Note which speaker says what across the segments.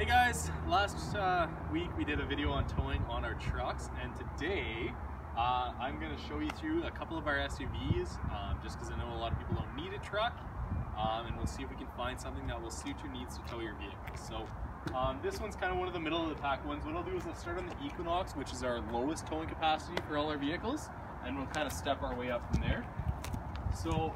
Speaker 1: Hey guys, last uh, week we did a video on towing on our trucks and today uh, I'm going to show you through a couple of our SUVs um, just because I know a lot of people don't need a truck um, and we'll see if we can find something that will suit your needs to tow your vehicle. So um, this one's kind of one of the middle of the pack ones. What I'll do is I'll start on the Equinox which is our lowest towing capacity for all our vehicles and we'll kind of step our way up from there. So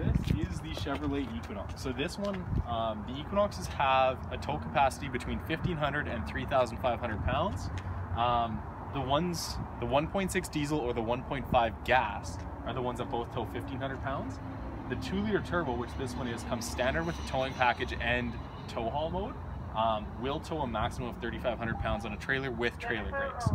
Speaker 1: this is the Chevrolet Equinox. So this one, um, the Equinoxes have a tow capacity between 1,500 and 3,500 pounds. Um, the ones, the 1.6 diesel or the 1.5 gas are the ones that both tow 1,500 pounds. The 2 liter turbo, which this one is, comes standard with the towing package and tow haul mode um, will tow a maximum of 3,500 pounds on a trailer with trailer brakes.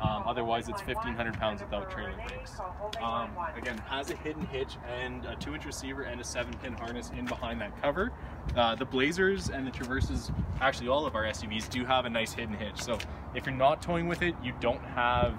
Speaker 1: Um, otherwise, it's 1,500 pounds without trailer brakes. Um, again, has a hidden hitch and a 2-inch receiver and a 7-pin harness in behind that cover. Uh, the Blazers and the Traverses, actually all of our SUVs, do have a nice hidden hitch. So if you're not towing with it, you don't have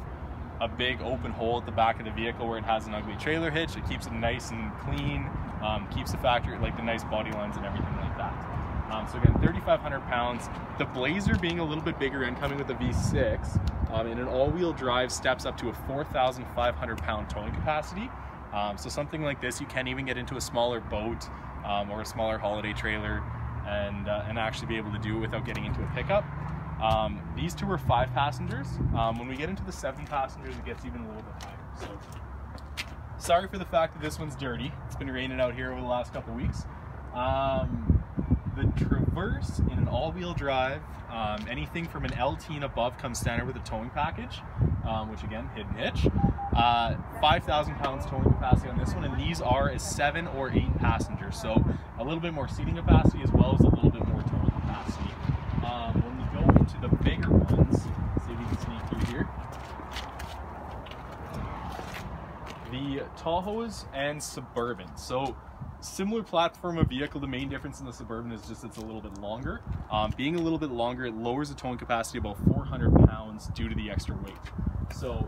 Speaker 1: a big open hole at the back of the vehicle where it has an ugly trailer hitch. It keeps it nice and clean, um, keeps the factory, like the nice body lines and everything like that. Um, so again, 3,500 pounds. The Blazer being a little bit bigger and coming with a V6 um, in an all-wheel drive steps up to a 4,500 pound towing capacity. Um, so something like this, you can even get into a smaller boat um, or a smaller holiday trailer and, uh, and actually be able to do it without getting into a pickup. Um, these two are five passengers. Um, when we get into the seven passengers, it gets even a little bit higher. So sorry for the fact that this one's dirty. It's been raining out here over the last couple weeks. Um, the Traverse in an all-wheel drive, um, anything from an LT and above comes standard with a towing package, um, which again, hidden hitch. Uh, 5,000 pounds towing capacity on this one, and these are as seven or eight passengers, so a little bit more seating capacity as well as a little bit more towing capacity. Um, when we go into the bigger ones, see if we can sneak through here. The Tahoes and Suburban. So Similar platform of vehicle, the main difference in the Suburban is just it's a little bit longer. Um, being a little bit longer, it lowers the towing capacity about 400 pounds due to the extra weight. So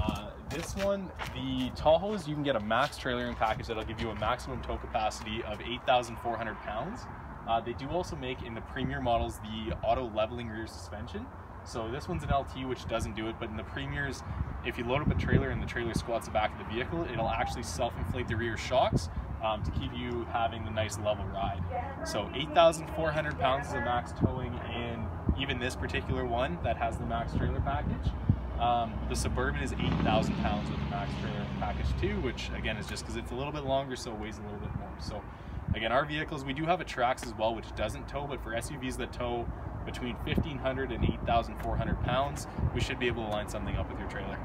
Speaker 1: uh, this one, the Tahoes, you can get a max trailering package that'll give you a maximum tow capacity of 8,400 pounds. Uh, they do also make in the premier models the auto leveling rear suspension. So this one's an LT which doesn't do it, but in the premiers, if you load up a trailer and the trailer squats the back of the vehicle, it'll actually self-inflate the rear shocks um, to keep you having the nice level ride. So 8,400 pounds is a max towing in even this particular one that has the max trailer package. Um, the Suburban is 8,000 pounds with the max trailer package too, which again is just because it's a little bit longer, so it weighs a little bit more. So again, our vehicles, we do have a Trax as well, which doesn't tow, but for SUVs that tow between 1,500 and 8,400 pounds, we should be able to line something up with your trailer.